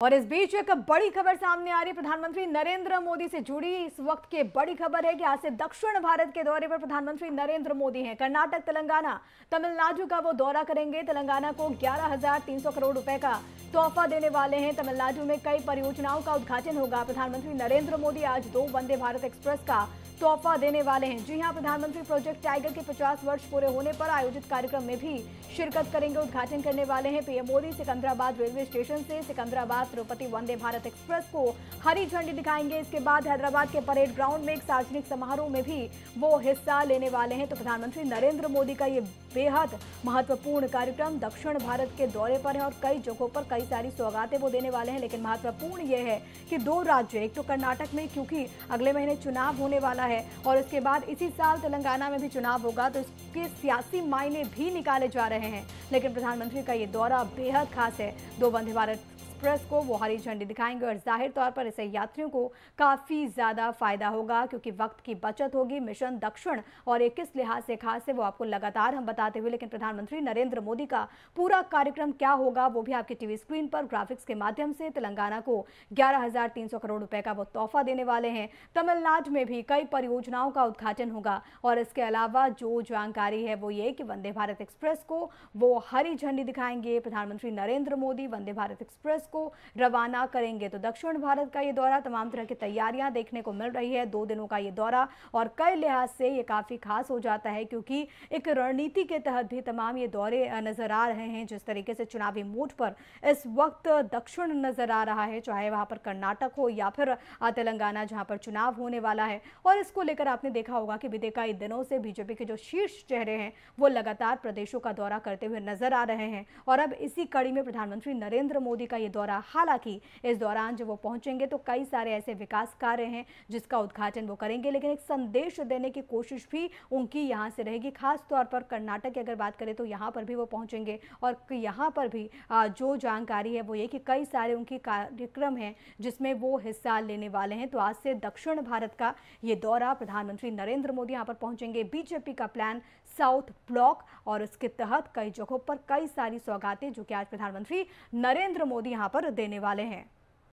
और इस बीच एक बड़ी खबर सामने आ रही है प्रधानमंत्री नरेंद्र मोदी से जुड़ी। इस वक्त की बड़ी खबर है कि आज से दक्षिण भारत के दौरे पर प्रधानमंत्री नरेंद्र मोदी हैं। कर्नाटक, तेलंगाना, तमिलनाडु का वो दौरा करेंगे। तेलंगाना को ग्यारह करोड़ रुपए का तोहफा देने वाले हैं। तमिलनाडु में कई परियोजनाओं का उद्घाटन होगा। प्रधानमंत्री नरेंद्र मोदी आज दो वंदे भारत एक्सप्रेस का तोहफा देने वाले हैं। जी हाँ, प्रधानमंत्री प्रोजेक्ट टाइगर के 50 वर्ष पूरे होने पर आयोजित कार्यक्रम में भी शिरकत करेंगे, उद्घाटन करने वाले हैं PM Modi. Secunderabad railway station से सिकंदराबाद तिरुपति वंदे भारत एक्सप्रेस को हरी झंडी दिखाएँगे। इसके बाद हैदराबाद के परेड ग्राउंड में एक सार्वजनिक समारोह में भी वो हिस्सा लेने वाले हैं। तो प्रधानमंत्री नरेंद्र मोदी का ये बेहद महत्वपूर्ण कार्यक्रम दक्षिण भारत के दौरे पर है और कई जगहों पर कई सारी सौगातें वो देने वाले हैं। लेकिन महत्वपूर्ण यह है कि दो राज्य, एक तो कर्नाटक में, क्योंकि अगले महीने चुनाव होने वाला है और इसके बाद इसी साल तेलंगाना में भी चुनाव होगा तो इसके सियासी मायने भी निकाले जा रहे हैं। लेकिन प्रधानमंत्री का ये दौरा बेहद खास है। दो वंदे भारत एक्सप्रेस को वो हरी झंडी दिखाएँगे और ज़ाहिर तौर पर इससे यात्रियों को काफ़ी ज़्यादा फ़ायदा होगा, क्योंकि वक्त की बचत होगी, मिशन दक्षिण और एक किस लिहाज से खास है वो आपको लगातार हम बताते हुए, लेकिन प्रधानमंत्री नरेंद्र मोदी का पूरा कार्यक्रम क्या होगा, वो भी आपकी टीवी स्क्रीन पर ग्राफिक्स के माध्यम से। तेलंगाना को ग्यारह करोड़ रुपए का वो तोहफा देने वाले हैं। तमिलनाडु में भी कई परियोजनाओं का उद्घाटन होगा और इसके अलावा जो जानकारी है वो ये कि वंदे भारत एक्सप्रेस को वो हरी झंडी दिखाएँगे। प्रधानमंत्री नरेंद्र मोदी वंदे भारत एक्सप्रेस को रवाना करेंगे। तो दक्षिण भारत का ये दौरा, तमाम तरह की तैयारियाँ देखने को मिल रही है। दो दिनों का ये दौरा और कई लिहाज से ये काफ़ी खास हो जाता है क्योंकि एक रणनीति के तहत भी तमाम ये दौरे नज़र आ रहे हैं। जिस तरीके से चुनावी मूड पर इस वक्त दक्षिण नज़र आ रहा है, चाहे वहाँ पर कर्नाटक हो या फिर तेलंगाना, जहाँ पर चुनाव होने वाला है। और इसको लेकर आपने देखा होगा कि बीते कई दिनों से बीजेपी के जो शीर्ष चेहरे हैं, वो लगातार प्रदेशों का दौरा करते हुए नज़र आ रहे हैं। और अब इसी कड़ी में प्रधानमंत्री नरेंद्र मोदी का ये दौरा। हालाँकि इस दौरान जब वो पहुँचेंगे तो कई सारे ऐसे विकास कार्य हैं जिसका उद्घाटन वो करेंगे, लेकिन एक संदेश देने की कोशिश भी उनकी यहाँ से रहेगी। खास तौर पर कर्नाटक की अगर बात करें तो यहाँ पर भी वो पहुँचेंगे और यहाँ पर भी जो जानकारी है वो ये कि कई सारे उनकी कार्यक्रम हैं जिसमें वो हिस्सा लेने वाले हैं। तो आज से दक्षिण भारत का ये दौरा, प्रधानमंत्री नरेंद्र मोदी यहाँ पर पहुँचेंगे। बीजेपी का प्लान साउथ ब्लॉक और इसके तहत कई जगहों पर कई सारी सौगातें, जो कि आज प्रधानमंत्री नरेंद्र मोदी यहाँ पर देने वाले हैं।